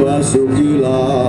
Pasukilah